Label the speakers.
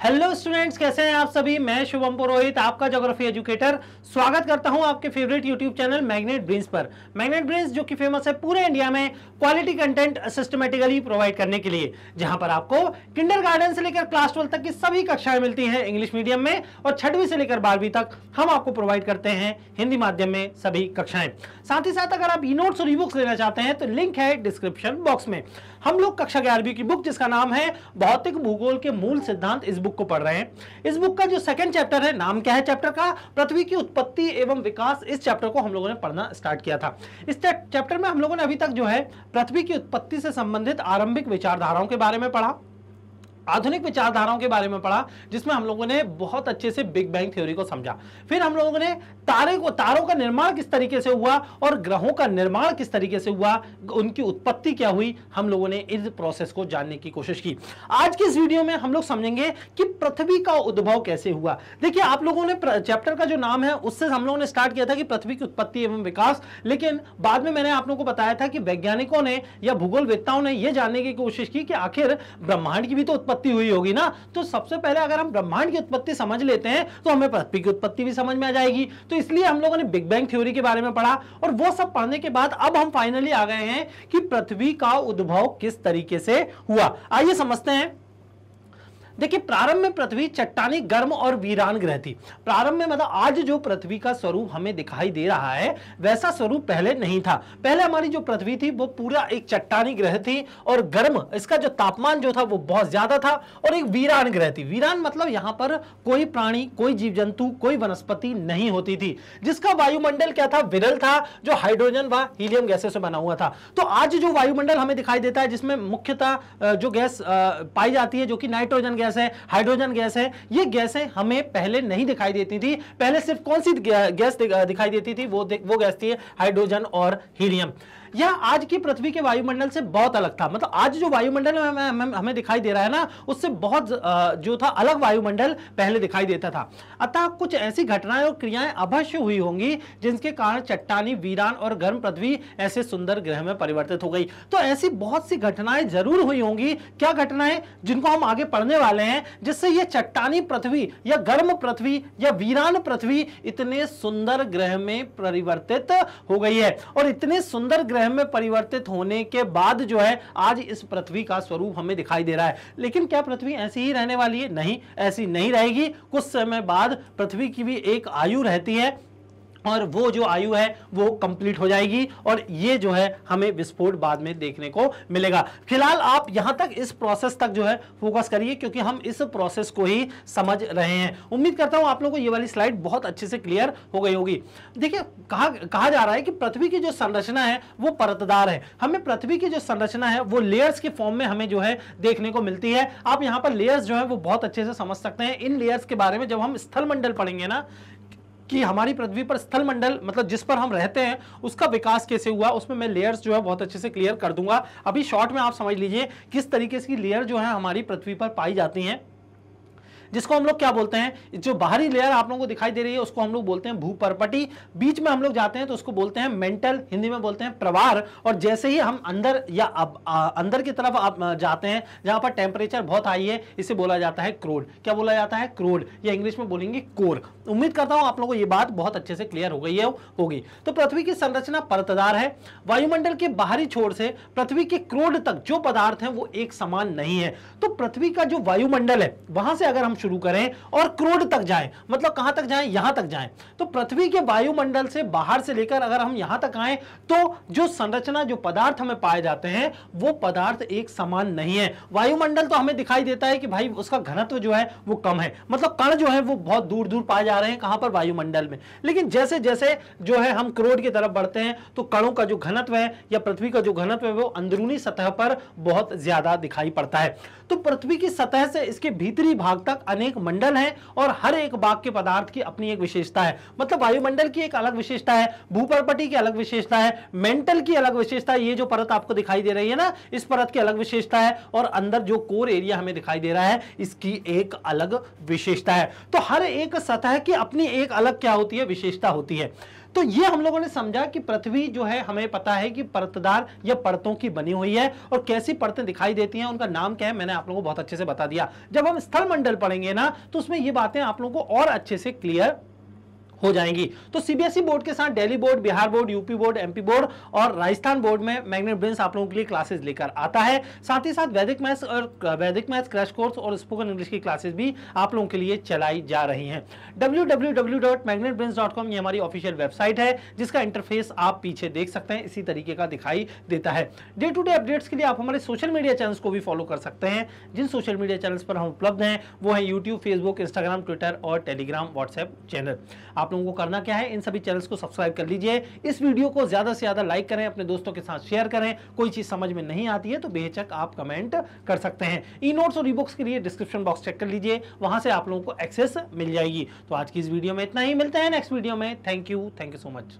Speaker 1: Hello students कैसे हैं आप सभी? मैं शुभम पुरोहित, आपका ज्योग्राफी एजुकेटर स्वागत करता हूँ आपके favourite YouTube channel Magnet Brains पर। मैग्नेट ब्रेन्स जो कि फ़ेमस है पूरे इंडिया में क्वालिटी कंटेंट सिस्टमेटिकली प्रोवाइड करने के लिए, जहाँ पर आपको किंडर गार्डन से लेकर क्लास ट्वेल्व तक की सभी कक्षाएँ मिलती हैं इंग्लिश मीडियम में, और छठवीं से लेकर बारहवीं तक हम आपको प्रोवाइड करते हैं हिंदी माध्यम में सभी कक्षाएँ। साथ ही साथ अगर आप ई नोट्स और ई बुक्स लेना चाहते हैं तो लिंक है डिस्क्रिप्शन बॉक्स में। हम लोग कक्षा ग्यारहवीं की बुक जिसका नाम है भौतिक भूगोल के मूल सिद्धांत, इस बुक को पढ़ रहे हैं। इस बुक का जो सेकंड चैप्टर है, नाम क्या है चैप्टर का? पृथ्वी की उत्पत्ति एवं विकास, इस चैप्टर को हम लोगों ने पढ़ना स्टार्ट किया था। इस चैप्टर में हम लोगों ने अभी तक जो है, पृथ्वी की उत्पत्ति से संबंधित आरंभिक विचारधाराओं के बारे में पढ़ा। आधुनिक विचारधाराओं के बारे में पढ़ा, जिसमें हम लोगों ने बहुत अच्छे से बिग बैंग थ्योरी को समझा। फिर हम लोगों ने तारे को, तारों का निर्माण किस तरीके से हुआ और ग्रहों का निर्माण किस तरीके से हुआ, उनकी उत्पत्ति क्या हुई, हम लोगों ने इस प्रोसेस को जानने की कोशिश की। आज की इस वीडियो में हम लोग समझेंगे कि पृथ्वी का उद्भव कैसे हुआ। देखिए, आप लोगों ने चैप्टर का जो नाम है, उससे हम लोगों ने स्टार्ट किया था कि पृथ्वी की उत्पत्ति एवं विकास, लेकिन बाद में मैंने आप लोगों को बताया था कि वैज्ञानिकों ने या भूगोलवेत्ताओं ने यह जानने की कोशिश की कि आखिर ब्रह्मांड की भी तो उत्पत्ति हुई होगी ना तो सबसे पहले अगर हम ब्रह्मांड की उत्पत्ति समझ लेते हैं तो हमें पृथ्वी की उत्पत्ति भी समझ में आ जाएगी। तो इसलिए हम लोगों ने बिग बैंग थ्योरी के बारे में पढ़ा, और वो सब पढ़ने के बाद अब हम फाइनली आ गए हैं कि पृथ्वी का उद्भव किस तरीके से हुआ। आइए समझते हैं। देखिए, प्रारंभ में पृथ्वी चट्टानी गर्म और वीरान ग्रह थी। प्रारंभ में मतलब आज जो पृथ्वी का स्वरूप हमें दिखाई दे रहा है, वैसा स्वरूप पहले नहीं था। पहले हमारी जो पृथ्वी थी, वो पूरा एक चट्टानी ग्रह थी और गर्म, इसका जो तापमान जो था वो बहुत ज़्यादा था और एक वीरान ग्रह थी। वीरान मतलब यहाँ पर कोई प्राणी, कोई जीव जंतु कोई वनस्पति नहीं होती थी, जिसका वायुमंडल क्या था? विरल था, जो हाइड्रोजन व हीलियम गैसें से बना हुआ था। तो आज जो वायुमंडल हमें दिखाई देता है, जिसमें मुख्यतः जो गैस पाई जाती है, जो कि नाइट्रोजन गैस गैस है, हाइड्रोजन गैस है, ये गैसें हमें पहले नहीं दिखाई देती थी। पहले सिर्फ़ कौन सी गैस दिखाई देती थी, वो वो गैस थी हाइड्रोजन और हीलियम। यह आज की पृथ्वी के वायुमंडल से बहुत अलग था। मतलब आज जो वायुमंडल हमें, दिखाई दे रहा है ना उससे बहुत जो था अलग वायुमंडल पहले दिखाई देता था। अतः कुछ ऐसी घटनाएँ और क्रियाएँ अवश्य हुई होंगी जिनके कारण चट्टानी वीरान और गर्म पृथ्वी ऐसे सुंदर ग्रह में परिवर्तित हो गई। तो ऐसी बहुत सी घटनाएँ ज़रूर हुई होंगी। क्या घटनाएँ? जिनको हम आगे पढ़ने वाले हैं जिससे यह चट्टानी पृथ्वी या गर्म पृथ्वी या वीरान पृथ्वी इतने सुंदर ग्रह में परिवर्तित हो गई है। और इतने सुंदर ग्रह ग्रह में परिवर्तित होने के बाद जो है, आज इस पृथ्वी का स्वरूप हमें दिखाई दे रहा है। लेकिन क्या पृथ्वी ऐसी ही रहने वाली है? नहीं, ऐसी नहीं रहेगी। कुछ समय बाद पृथ्वी की भी एक आयु रहती है। और वो जो आयु है, वो कंप्लीट हो जाएगी और ये जो है, हमें विस्फोट बाद में देखने को मिलेगा। फ़िलहाल आप यहाँ तक इस प्रोसेस तक जो है फोकस करिए क्योंकि हम इस प्रोसेस को ही समझ रहे हैं। उम्मीद करता हूँ आप लोगों को ये वाली स्लाइड बहुत अच्छे से क्लियर हो गई होगी। देखिए, कहा कहा जा रहा है कि पृथ्वी की जो संरचना है, वो परतदार है। हमें पृथ्वी की जो संरचना है, वो लेयर्स के फॉर्म में हमें जो है, देखने को मिलती है। आप यहाँ पर लेयर्स जो है, वो बहुत अच्छे से समझ सकते हैं। इन लेयर्स के बारे में जब हम स्थल मंडल पढ़ेंगे ना कि हमारी पृथ्वी पर स्थल मंडल मतलब जिस पर हम रहते हैं, उसका विकास कैसे हुआ, उसमें मैं लेयर्स जो है बहुत अच्छे से क्लियर कर दूँगा। अभी शॉर्ट में आप समझ लीजिए, किस तरीके की लेयर जो है हमारी पृथ्वी पर पाई जाती हैं। जिसको हम लोग क्या बोलते हैं, जो बाहरी लेयर आप लोगों को दिखाई दे रही है, उसको हम लोग बोलते हैं भूपरपटी। बीच में हम लोग जाते हैं तो उसको बोलते हैं मेंटल हिंदी में बोलते हैं प्रवार। और जैसे ही हम अंदर या अब अंदर की तरफ़ आप जाते हैं, जहाँ पर टेम्परेचर बहुत हाई है, इसे बोला जाता है क्रोड क्या बोला जाता है? क्रोड या इंग्लिश में बोलेंगे कोर। उम्मीद करता हूँ आप लोगों को ये बात बहुत अच्छे से क्लियर हो गई है, होगी। तो पृथ्वी की संरचना परतदार है। वायुमंडल के बाहरी छोर से पृथ्वी के क्रोड तक जो पदार्थ है, वो एक समान नहीं है। तो पृथ्वी का जो वायुमंडल है, वहाँ से अगर हम शुरू करें और क्रोड तक जाएँ। मतलब कहाँ तक जाएँ? यहाँ तक जाएँ। तो पृथ्वी के वायुमंडल से बाहर से लेकर अगर हम यहाँ तक आए तो जो संरचना, जो पदार्थ हमें पाए जाते हैं, वो पदार्थ एक समान नहीं है। वायुमंडल तो हमें दिखाई देता है कि भाई उसका घनत्व जो है, वो कम है। मतलब कण जो है, वो बहुत दूर दूर पाए जा रहे हैं, कहाँ पर? वायुमंडल में। लेकिन जैसे जैसे जो है, हम क्रोड की तरफ़ बढ़ते हैं तो कणों का जो घनत्व है या पृथ्वी का जो घनत्व है, वो अंदरूनी सतह पर बहुत ज़्यादा दिखाई पड़ता है। तो पृथ्वी की सतह से इसके भीतरी भाग तक अनेक मंडल हैं और हर एक बाग के पदार्थ की अपनी एक विशेषता है। मतलब वायुमंडल की एक अलग विशेषता है, भूपरपटी की अलग विशेषता है, मेंटल की अलग विशेषता है, ये जो परत आपको दिखाई दे रही है ना, इस परत की अलग विशेषता है और अंदर जो कोर एरिया हमें दिखाई दे रहा है, इसकी एक अलग विशेषता है। तो हर एक सतह की अपनी एक अलग क्या होती है? विशेषता होती है। तो ये हम लोगों ने समझा कि पृथ्वी जो है, हमें पता है कि परतदार या परतों की बनी हुई है और कैसी परतें दिखाई देती हैं, उनका नाम क्या है, मैंने आप लोगों को बहुत अच्छे से बता दिया। जब हम स्थल मंडल पढ़ेंगे ना तो उसमें ये बातें आप लोगों को और अच्छे से क्लियर हो जाएँगी। तो सीबीएसई बोर्ड के साथ Delhi board Bihar board UP board MP board और राजस्थान बोर्ड में मैग्नेट ब्रेन्स आप लोगों के लिए क्लासेस लेकर आता है। साथ ही साथ वैदिक मैथ्स और वैदिक मैथ्स क्रैश कोर्स और स्पोकन इंग्लिश की क्लासेस भी आप लोगों के लिए चलाई जा रही हैं। www.magnetbrains.com ये हमारी ऑफिशियल वेबसाइट है, जिसका इंटरफेस आप पीछे देख सकते हैं, इसी तरीके का दिखाई देता है। डे टू डे अपडेट्स के लिए आप हमारे सोशल मीडिया चैनल्स को भी फॉलो कर सकते हैं। जिन सोशल मीडिया चैनल्स पर हम उपलब्ध हैं, वो है यूट्यूब फेसबुक इंस्टाग्राम ट्विटर और टेलीग्राम व्हाट्सएप चैनल आप आप लोगों को करना क्या है, इन सभी चैनल्स को सब्सक्राइब कर लीजिए। इस वीडियो को ज़्यादा से ज़्यादा लाइक करें, अपने दोस्तों के साथ शेयर करें। कोई चीज़ समझ में नहीं आती है तो बेहचक आप कमेंट कर सकते हैं। ई नोट्स और ई बुक्स के लिए डिस्क्रिप्शन बॉक्स चेक कर लीजिए। वहाँ से आप लोगों को एक्सेस मिल जाएगी। तो आज की इस वीडियो में इतना ही। मिलते हैं नेक्स्ट वीडियो में। Thank you thank you so much